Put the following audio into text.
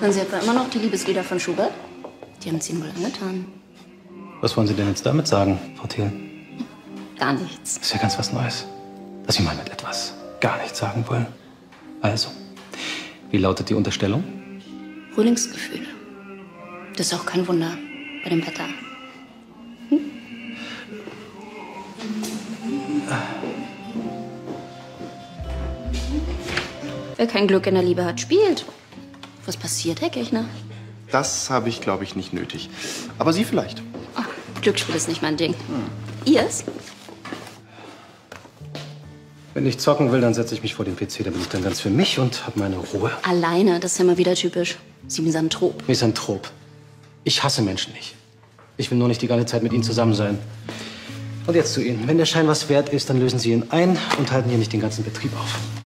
Hören Sie etwa immer noch die Liebeslieder von Schubert? Die haben es Ihnen wohl angetan. Was wollen Sie denn jetzt damit sagen, Frau Thiel? Gar nichts. Das ist ja ganz was Neues. Dass Sie mal mit etwas gar nichts sagen wollen. Also, wie lautet die Unterstellung? Frühlingsgefühle. Das ist auch kein Wunder bei dem Wetter. Wer kein Glück in der Liebe hat, spielt. Was passiert, Herr Kirchner? Das habe ich, glaube ich, nicht nötig. Aber Sie vielleicht. Ach, Glücksspiel ist nicht mein Ding. Ihrs? Wenn ich zocken will, dann setze ich mich vor den PC. Da bin ich dann ganz für mich und habe meine Ruhe. Alleine, das ist ja mal wieder typisch. Sie Misanthrop. Misanthrop. Ich hasse Menschen nicht. Ich will nur nicht die ganze Zeit mit Ihnen zusammen sein. Und jetzt zu Ihnen. Wenn der Schein was wert ist, dann lösen Sie ihn ein und halten hier nicht den ganzen Betrieb auf.